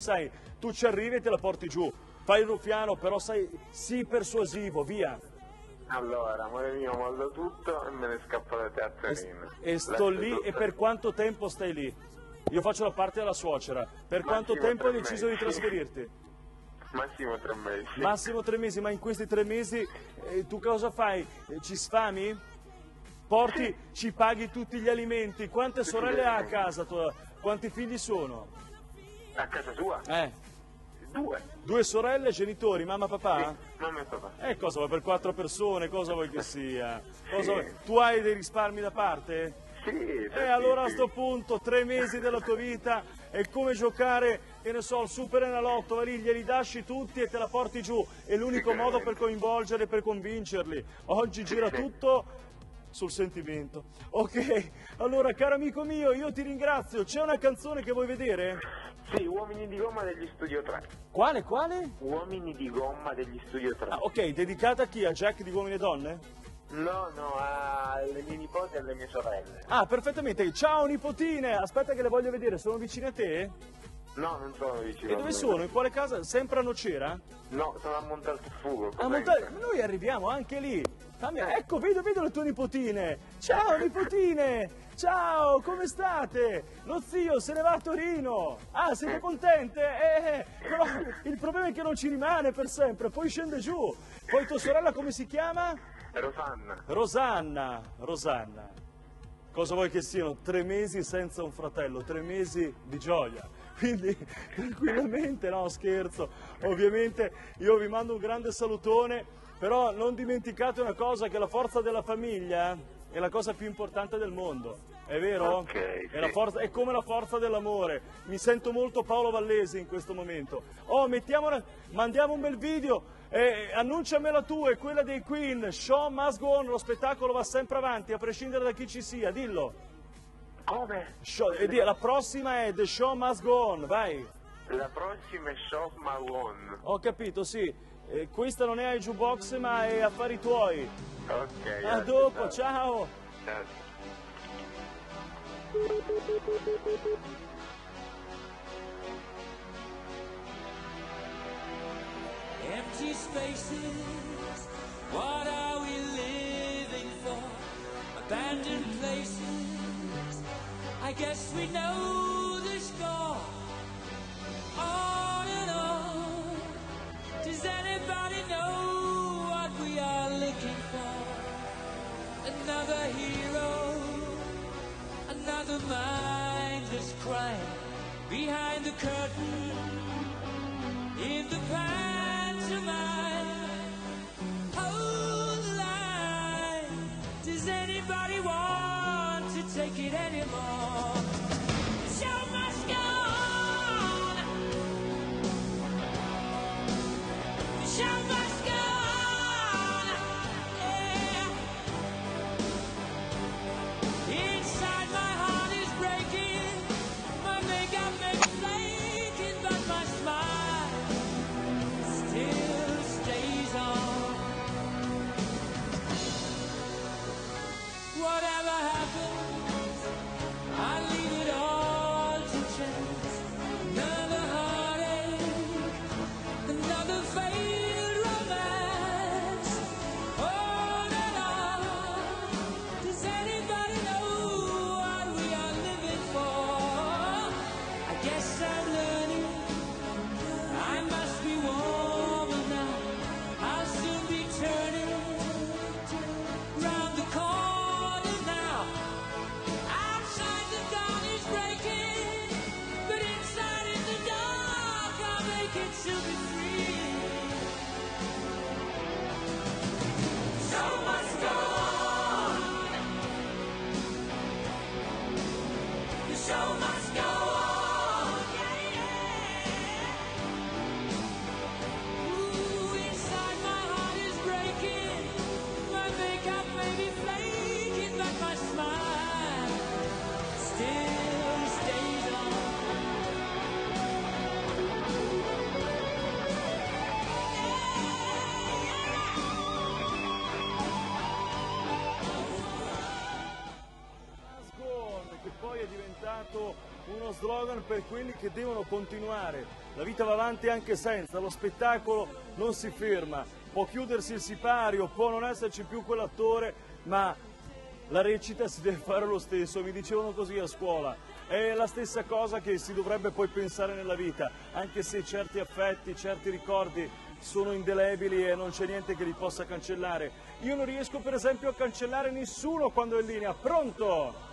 sai, tu ci arrivi e te la porti giù. Fai il ruffiano, però sai, sii persuasivo, via. Allora, amore mio, mollo tutto e me ne scappo da teatrino. E sto lì e per quanto tempo stai lì? Io faccio la parte della suocera. Per quanto Massimo tempo hai deciso di mesi. trasferirti? Massimo tre mesi. Massimo tre mesi, ma in questi tre mesi eh, tu cosa fai? Eh, ci sfami? Porti, ci paghi tutti gli alimenti? Quante sorelle ha a casa tua? Quanti figli sono? A casa sua? Eh, Due. due sorelle, genitori, mamma, papà? Sì, mamma e papà. Eh, cosa vuoi per quattro persone? Cosa vuoi che sia? Cosa vuoi- Tu hai dei risparmi da parte? Sì, E allora a sto punto, tre mesi della tua vita è come giocare, che ne so, il Super Enalotto, va lì, glieli dasci tutti e te la porti giù. È l'unico modo per coinvolgerli e per convincerli. Oggi gira tutto sul sentimento. Ok, allora caro amico mio, io ti ringrazio. C'è una canzone che vuoi vedere? Sì, Uomini di gomma degli Studio 3. Quale, quale? Uomini di gomma degli Studio 3. Ah, ok, dedicata a chi? A Jack di Uomini e Donne? No, no, alle mie nipoti e alle mie sorelle. Ah, perfettamente. Ciao nipotine, aspetta che le voglio vedere, sono vicine a te? No, non sono vicino. E dove sono? In quale casa? Sempre a Nocera? No, sono a Montaltufugo. A Montale, noi arriviamo anche lì. Fammi- Ecco, vedo, vedo le tue nipotine. Ciao nipotine! Ciao, come state? Lo zio se ne va a Torino. Ah, siete contente? Eh, però il problema è che non ci rimane per sempre, poi scende giù. Poi tua sorella come si chiama? Rosanna. Rosanna. Rosanna. Cosa vuoi che siano? Tre mesi senza un fratello, tre mesi di gioia. Quindi tranquillamente, no scherzo. Ovviamente io vi mando un grande salutone, però non dimenticate una cosa, che la forza della famiglia è la cosa più importante del mondo. È vero? Ok, È, la sì. forza- è come la forza dell'amore. Mi sento molto Paolo Vallesi in questo momento. Oh, mandiamo un bel video. Eh, annunciamela tu, è quella dei Queen. Show must go on, lo spettacolo va sempre avanti, a prescindere da chi ci sia. Dillo. Come? Show- e di- la prossima è The Show Must Go On, vai. La prossima è Shop Malone. Ho capito, sì. Eh, questa non è ai jukebox, ma è affari tuoi. Ok. A grazie, dopo, ciao. ciao. Ciao. Empty spaces, what guess we know the score. On and on, does anybody know what we are looking for? Another hero, another mindless crime behind the curtain in the pantomime. Hold the line. Does anybody want to take it anymore? Show The per quelli che devono continuare. La vita va avanti anche senza, lo spettacolo non si ferma, può chiudersi il sipario, può non esserci più quell'attore, ma la recita si deve fare lo stesso, mi dicevano così a scuola. È la stessa cosa che si dovrebbe poi pensare nella vita, anche se certi affetti, certi ricordi sono indelebili e non c'è niente che li possa cancellare. Io non riesco per esempio a cancellare nessuno quando è in linea. Pronto?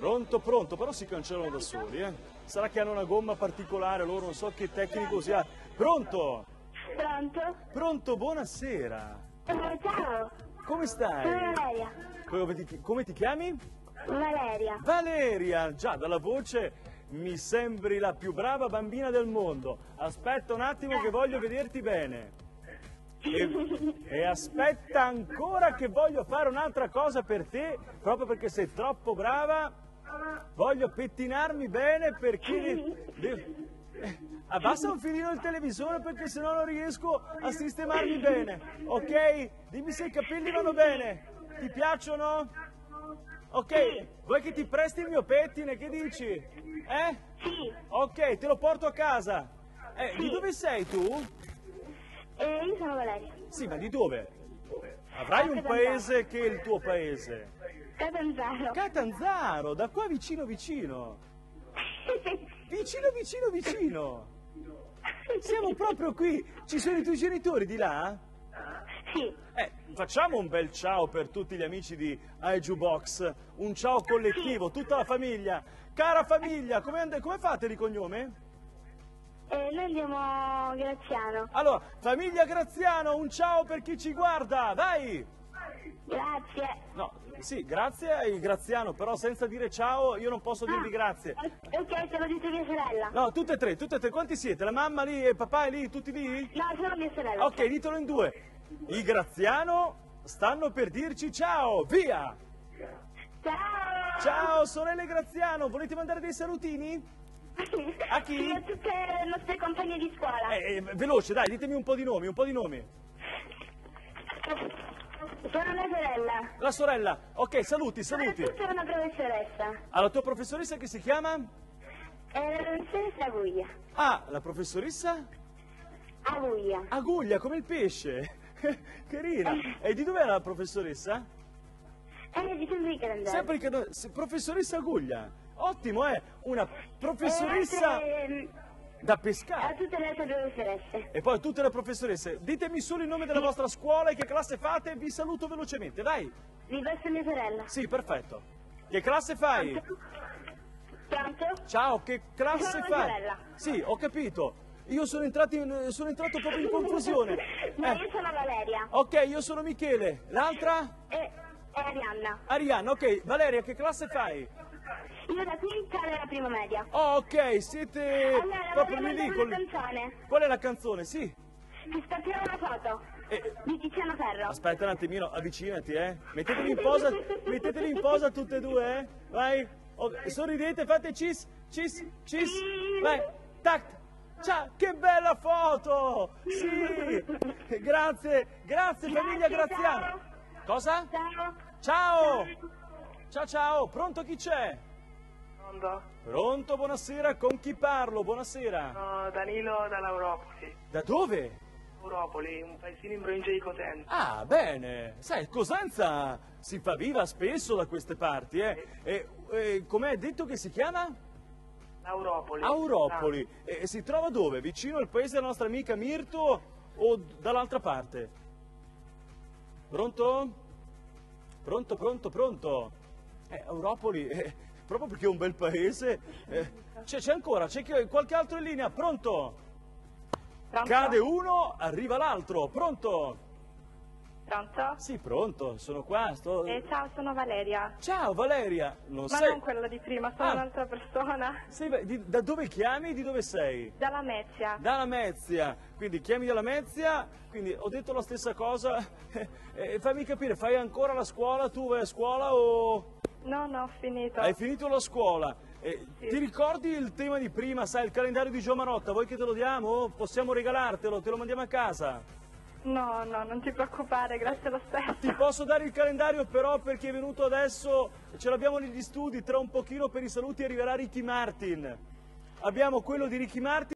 Pronto, pronto, però si cancellano da soli, eh? Sarà che hanno una gomma particolare, loro non so che tecnico sia. Pronto? Pronto? Pronto, buonasera. Ciao, Come sono stai? Valeria. Come ti, come ti chiami? Valeria. Valeria, già dalla voce mi sembri la più brava bambina del mondo. Aspetta un attimo che voglio vederti bene. E, e aspetta ancora che voglio fare un'altra cosa per te, proprio perché sei troppo brava. Voglio pettinarmi bene perché... de- de- eh, abbassa un filino il televisore perché sennò non riesco a sistemarmi bene. Ok? Dimmi se i capelli vanno bene. Ti piacciono? Ok, vuoi che ti presti il mio pettine? Che dici? Eh? Sì, Ok, te lo porto a casa. Eh, di dove sei tu? eh, io sono Valeria. Sì, ma di dove? Avrai un paese che è il tuo paese. Catanzaro. Catanzaro, da qua vicino vicino. Vicino vicino vicino. Siamo proprio qui. Ci sono i tuoi genitori di là? sì, Eh, facciamo un bel ciao per tutti gli amici di iJubox, un ciao collettivo, tutta la famiglia. Cara famiglia, come, come fate di cognome? eh, noi andiamo Graziano. Allora, famiglia Graziano, un ciao per chi ci guarda, vai! Grazie. No, sì, grazie ai Graziano, però senza dire ciao io non posso dirvi grazie. Ok, te lo dite mia sorella. No, tutte e tre, tutte e tre, quanti siete? La mamma lì e il papà è lì, tutti lì? No, sono mia sorella. Ok, ditelo in due. I Graziano stanno per dirci ciao, via! Ciao. Ciao, sorelle Graziano, volete mandare dei salutini? A chi? Sì, a tutte le nostre compagne di scuola. Eh, eh, veloce, dai, ditemi un po' di nomi, un po' di nomi. Sono mia sorella. La sorella, ok, saluti, saluti. Soprattutto una professoressa. Alla tua professoressa che si chiama? È la professoressa Aguglia. Ah, la professoressa? Aguglia. Aguglia, come il pesce. Carina. E di dov'è la professoressa? È di sempre calendario. Sempre se- Professoressa Aguglia. Ottimo, è una professoressa Eh, da a pescare. tutte le professoresse. E poi tutte le professoresse. Ditemi solo il nome della vostra scuola e che classe fate e vi saluto velocemente, vai. Vi passo mia sorella. Sì, perfetto. Che classe fai? Pronto? Ciao, che classe Sono fai? sorella. Sì, ho capito. Io sono entrato, in- sono entrato proprio in confusione. No, Eh, io sono Valeria. ok, io sono Michele. L'altra? E, e Arianna. Arianna, ok. Valeria, che classe fai? Io da quinta alla prima media. Oh, ok, siete Allora, proprio ridicoli. una canzone. Qual è la canzone? Sì. Ti scatterò una foto. Eh, Di Tiziano Ferro. aspetta un attimino, avvicinati, eh. Metteteli in posa, metteteli in posa tutte e due, eh. Vai. Oh, sorridete, fate cis, cis, cis. Vai. Tac. Ciao, che bella foto! Sì! Grazie, grazie famiglia Graziano. Cosa? Ciao. Ciao! Ciao ciao, pronto chi c'è? Pronto? Pronto, buonasera, con chi parlo? Buonasera. Sono Danilo dall'Europoli. Da dove? Europoli, un paesino in provincia di Cosenza. Ah, bene. Sai, Cosenza si fa viva spesso da queste parti, eh. E, e com'è detto che si chiama? L'Europoli. Auropoli. E si trova dove? Vicino al paese della nostra amica Mirto o dall'altra parte? Pronto? Pronto, pronto, pronto? Eh, Auropoli, eh, proprio perché è un bel paese. eh, c'è, ancora, c'è qualche altro in linea? Pronto? Cade uno, arriva l'altro. Pronto? Pronto? Sì, pronto, sono qua. Sto... Eh, ciao, sono Valeria. Ciao Valeria, non Ma sei... non quella di prima, sono Ah. un'altra persona. sei- di- da dove chiami? Di dove sei? Dalla Mezia. Dalla Mezia, quindi chiami dalla Mezia, quindi ho detto la stessa cosa, Eh, fammi capire, fai ancora la scuola, tu vai a scuola o No, no, ho finito. hai finito la scuola? Eh, Ti ricordi il tema di prima, sai, il calendario di Gio Marotta, vuoi che te lo diamo? Possiamo regalartelo, te lo mandiamo a casa? No, no, non ti preoccupare, grazie lo stesso. Ti posso dare il calendario però per chi è venuto adesso, ce l'abbiamo negli studi, tra un pochino per i saluti arriverà Ricky Martin. Abbiamo quello di Ricky Martin.